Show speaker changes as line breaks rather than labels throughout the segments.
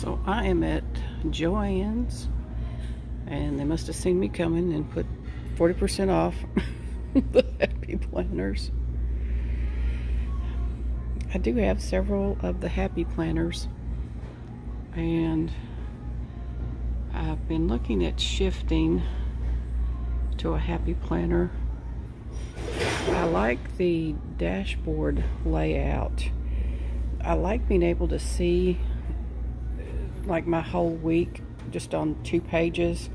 So I am at Joann's and they must have seen me coming and put 40% off the Happy Planners. I do have several of the Happy Planners and I've been looking at shifting to a Happy Planner. I like the dashboard layout. I like being able to see like my whole week just on two pages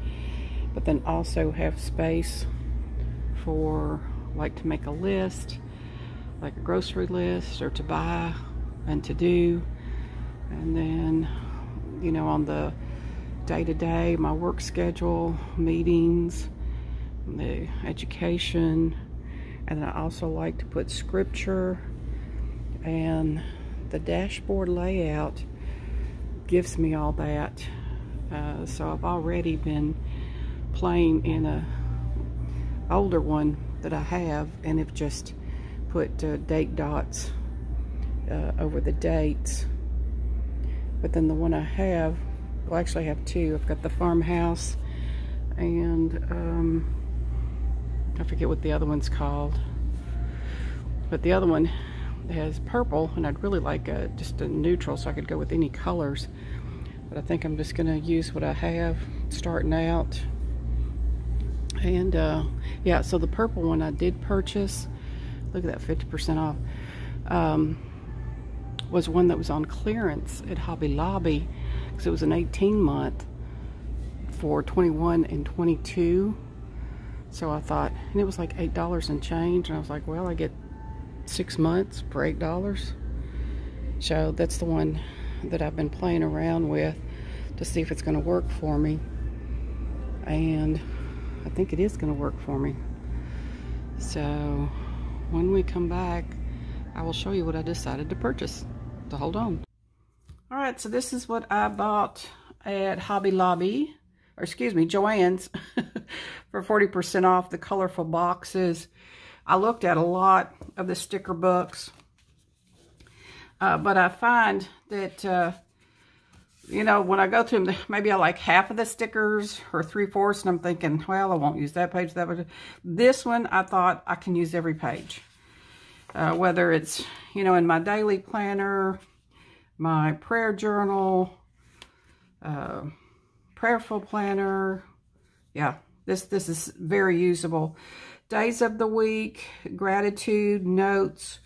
but then also have space for like to make a list like a grocery list or to buy and to do. And then you know on the day to day my work schedule meetings the education. And I also like to put scripture and the dashboard layout gives me all that. Uh, so I've already been playing in a older one that I have and have just put uh, date dots uh, over the dates. But then the one I have, well actually I have two. I've got the farmhouse and um, I forget what the other one's called. But the other one has purple and I'd really like a, just a neutral so I could go with any colors. But I think I'm just gonna use what I have starting out. And uh, yeah so the purple one I did purchase look at that 50% off um, was one that was on clearance at Hobby Lobby because it was an 18 month for 21 and 22 so I thought and it was like eight dollars and change and I was like well I get six months for eight dollars. So that's the one that I've been playing around with to see if it's going to work for me. And I think it is going to work for me. So when we come back I will show you what I decided to purchase. To hold on. All right so this is what I bought at Hobby Lobby or excuse me Joann's for 40% off the colorful boxes I looked at a lot of the sticker books, uh, but I find that, uh, you know, when I go through them, maybe I like half of the stickers or three-fourths, and I'm thinking, well, I won't use that page, that page. This one, I thought I can use every page. Uh, whether it's, you know, in my daily planner, my prayer journal, uh, prayerful planner. Yeah, this, this is very usable days of the week, gratitude, notes,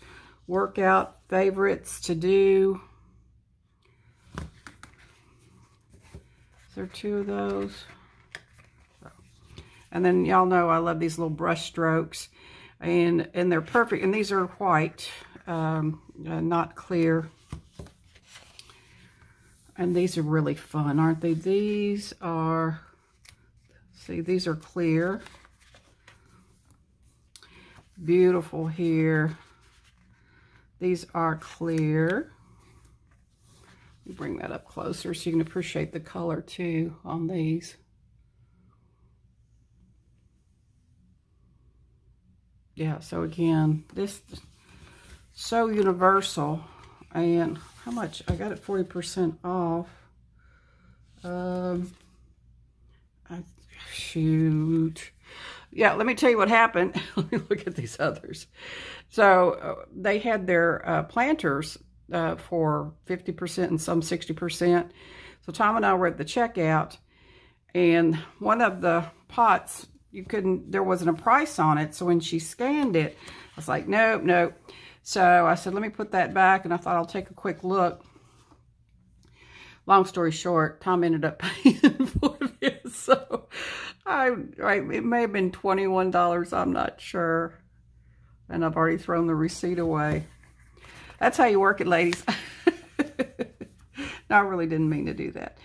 workout, favorites to do. Is there two of those? And then y'all know I love these little brush strokes. And, and they're perfect. And these are white, um, uh, not clear. And these are really fun, aren't they? These are, see, these are clear. Beautiful here. These are clear. bring that up closer so you can appreciate the color too on these. Yeah, so again, this so universal. And how much? I got it 40% off. Um, I, shoot yeah, let me tell you what happened. let me look at these others. So uh, they had their uh, planters uh, for 50% and some 60%. So Tom and I were at the checkout and one of the pots, you couldn't, there wasn't a price on it. So when she scanned it, I was like, nope, nope. So I said, let me put that back. And I thought I'll take a quick look. Long story short, Tom ended up paying for this. So I, I, it may have been $21. I'm not sure. And I've already thrown the receipt away. That's how you work it, ladies. no, I really didn't mean to do that.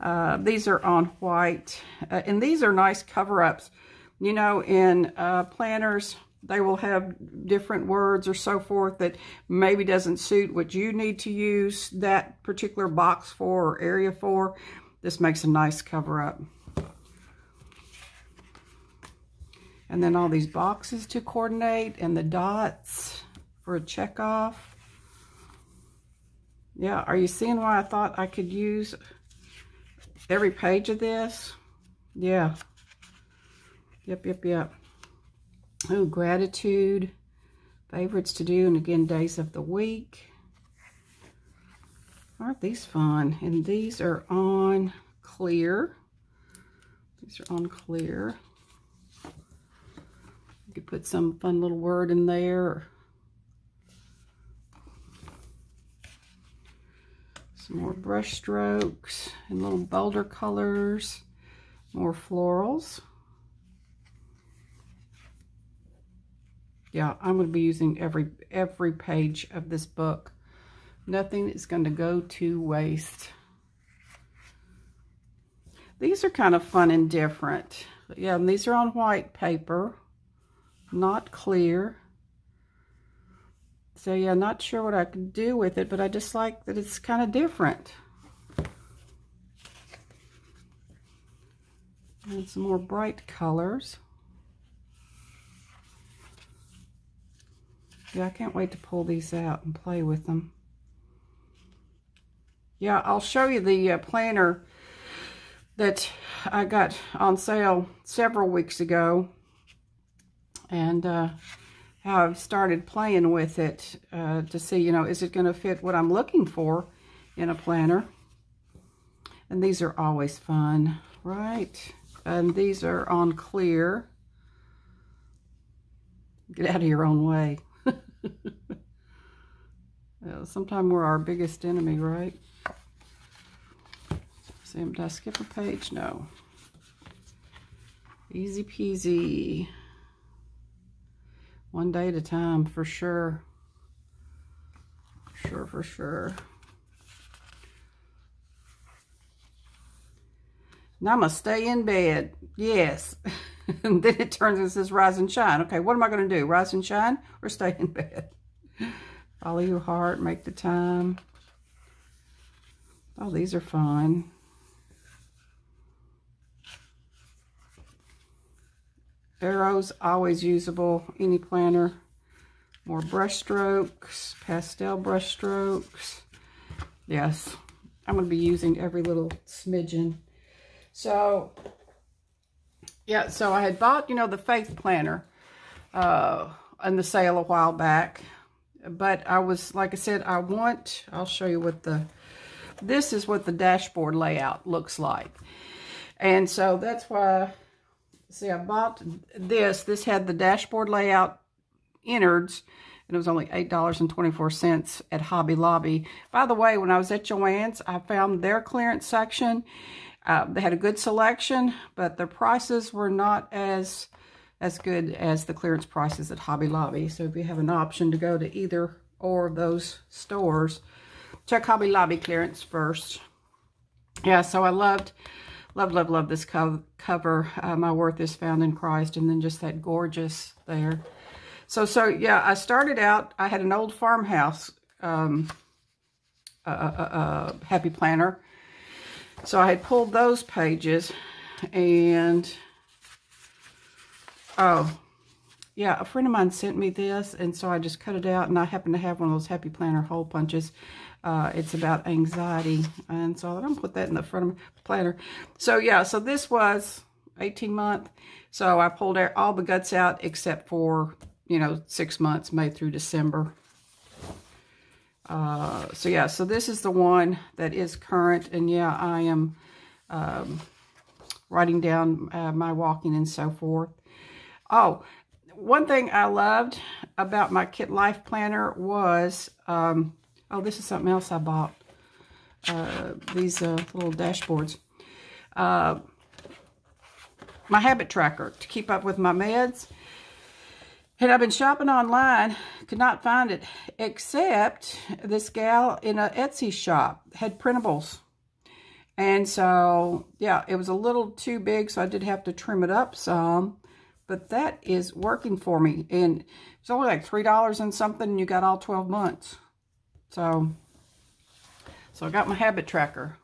Uh, these are on white. Uh, and these are nice cover-ups. You know, in uh, planners, they will have different words or so forth that maybe doesn't suit what you need to use that particular box for or area for. This makes a nice cover-up. And then all these boxes to coordinate and the dots for a check off. Yeah, are you seeing why I thought I could use every page of this? Yeah. Yep, yep, yep. Oh, gratitude, favorites to do, and again, days of the week. Aren't these fun? And these are on clear. These are on clear. Could put some fun little word in there. Some more brush strokes and little bolder colors. More florals. Yeah, I'm going to be using every every page of this book. Nothing is going to go to waste. These are kind of fun and different. Yeah, and these are on white paper, not clear. So yeah, not sure what I could do with it, but I just like that it's kind of different. And some more bright colors. Yeah, I can't wait to pull these out and play with them. Yeah, I'll show you the uh, planner that I got on sale several weeks ago. And uh, I've started playing with it uh, to see, you know, is it going to fit what I'm looking for in a planner? And these are always fun, right? And these are on clear. Get out of your own way. Sometimes we're our biggest enemy, right? Sam, did I skip a page? No. Easy peasy. One day at a time, for sure. For sure, for sure. Now I'm going to stay in bed. Yes. and then it turns and says rise and shine. Okay, what am I going to do? Rise and shine or stay in bed? Follow your heart. Make the time. Oh, these are fun. Arrows, always usable, any planner. More brush strokes, pastel brush strokes. Yes, I'm going to be using every little smidgen. So, yeah, so I had bought, you know, the Faith Planner uh, on the sale a while back. But I was, like I said, I want, I'll show you what the, this is what the dashboard layout looks like. And so that's why See, I bought this. This had the dashboard layout innards, and it was only $8.24 at Hobby Lobby. By the way, when I was at Joann's, I found their clearance section. Uh, they had a good selection, but their prices were not as as good as the clearance prices at Hobby Lobby. So if you have an option to go to either or of those stores, check Hobby Lobby clearance first. Yeah, so I loved Love, love, love this co cover. Uh, my worth is found in Christ. And then just that gorgeous there. So, so yeah, I started out, I had an old farmhouse um, uh, uh, Happy Planner. So I had pulled those pages and, oh, yeah, a friend of mine sent me this, and so I just cut it out, and I happen to have one of those Happy Planner hole punches. Uh, it's about anxiety. And so I'm going to put that in the front of my planner. So yeah, so this was 18 month. So I pulled out all the guts out except for, you know, six months, May through December. Uh, so yeah, so this is the one that is current. And yeah, I am um, writing down uh, my walking and so forth. Oh, one thing I loved about my Kit Life Planner was um, Oh, this is something else I bought. Uh, these uh, little dashboards. Uh, my habit tracker to keep up with my meds. And I've been shopping online, could not find it, except this gal in a Etsy shop had printables. And so, yeah, it was a little too big, so I did have to trim it up some. But that is working for me. And it's only like $3 and something, and you got all 12 months. So, so I got my habit tracker.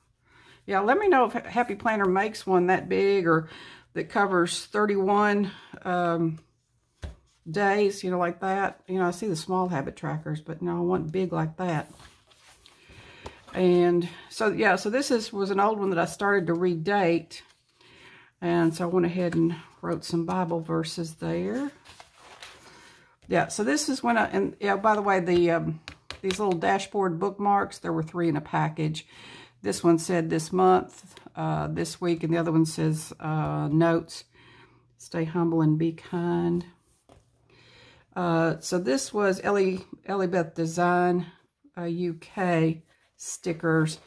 Yeah, let me know if Happy Planner makes one that big or that covers 31 um, days, you know, like that. You know, I see the small habit trackers, but no, I want big like that. And so, yeah, so this is was an old one that I started to redate. And so I went ahead and wrote some Bible verses there. Yeah, so this is when I, and yeah, by the way, the um, these little dashboard bookmarks, there were three in a package. This one said this month, uh, this week, and the other one says uh, notes. Stay humble and be kind. Uh, so this was Ellie, Ellie Beth Design UK uh, stickers.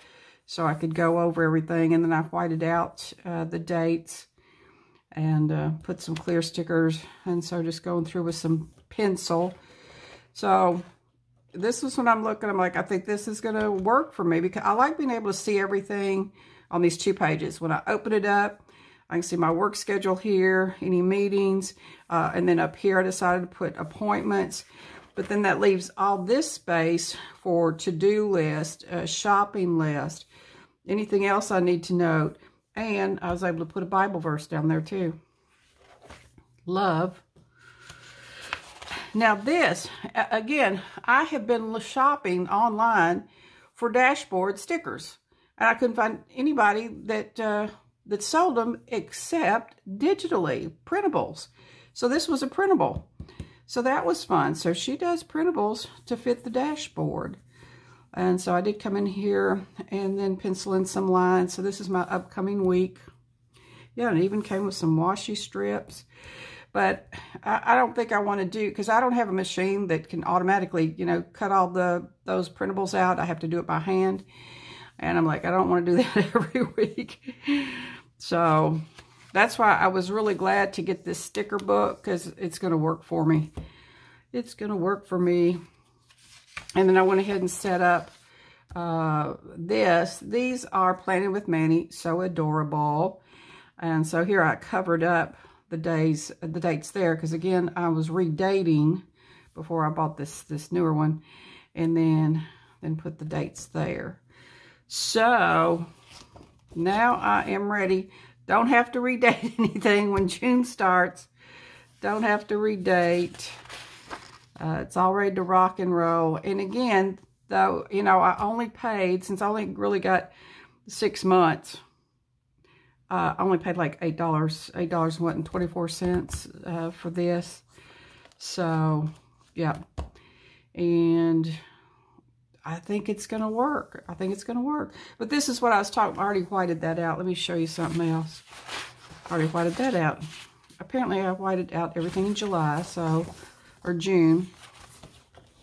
So I could go over everything. And then I whited out uh, the dates and uh, put some clear stickers. And so just going through with some pencil. So this is when I'm looking. I'm like, I think this is going to work for me because I like being able to see everything on these two pages. When I open it up, I can see my work schedule here, any meetings, uh, and then up here I decided to put appointments. But then that leaves all this space for to-do list, a shopping list, anything else I need to note. And I was able to put a Bible verse down there too. Love. Now this, again, I have been shopping online for dashboard stickers. And I couldn't find anybody that uh, that sold them except digitally, printables. So this was a printable. So that was fun. So she does printables to fit the dashboard. And so I did come in here and then pencil in some lines. So this is my upcoming week. Yeah, and it even came with some washi strips. But I, I don't think I want to do, because I don't have a machine that can automatically, you know, cut all the those printables out. I have to do it by hand. And I'm like, I don't want to do that every week. So that's why I was really glad to get this sticker book because it's going to work for me. It's going to work for me. And then I went ahead and set up uh, this. These are Planted with Manny, so adorable. And so here I covered up the days, the dates there because again, I was redating before I bought this this newer one, and then then put the dates there. So now I am ready. Don't have to redate anything when June starts. Don't have to redate. Uh, it's all ready to rock and roll. And again, though, you know, I only paid, since I only really got six months, uh, I only paid like $8, $8 what, and 24 cents uh, for this. So, yeah. And I think it's going to work. I think it's going to work. But this is what I was talking. I already whited that out. Let me show you something else. I already whited that out. Apparently, I whited out everything in July, so, or June.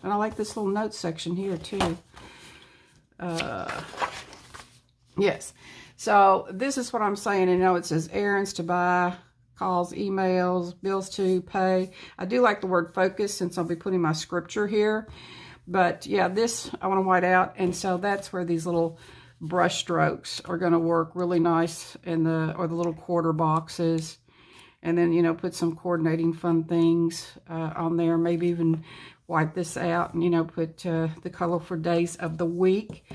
And I like this little note section here, too. Uh, yes. So, this is what I'm saying. You know, it says errands to buy, calls, emails, bills to pay. I do like the word focus since I'll be putting my scripture here. But yeah, this I want to white out. And so that's where these little brush strokes are going to work really nice in the, or the little quarter boxes. And then, you know, put some coordinating fun things uh, on there. Maybe even wipe this out and, you know, put uh, the color for days of the week.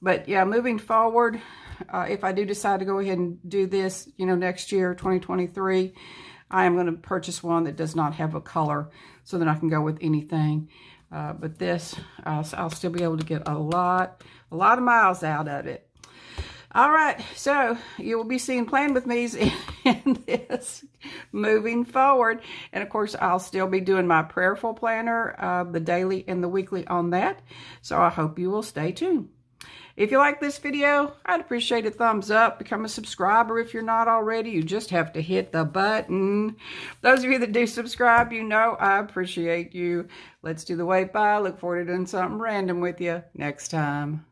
But yeah, moving forward, uh, if I do decide to go ahead and do this, you know, next year, 2023, I am going to purchase one that does not have a color so that I can go with anything. Uh, but this, uh, I'll still be able to get a lot, a lot of miles out of it. All right, so you will be seeing Plan With Me's in, this moving forward. And of course, I'll still be doing my prayerful planner, uh, the daily and the weekly on that. So I hope you will stay tuned. If you like this video, I'd appreciate a thumbs up. Become a subscriber if you're not already. You just have to hit the button. Those of you that do subscribe, you know I appreciate you. Let's do the wave bye. Look forward to doing something random with you next time.